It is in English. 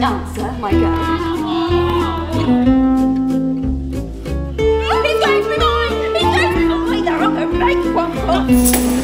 don't answer my girl. He's going to be mine! He's going to be mine! One.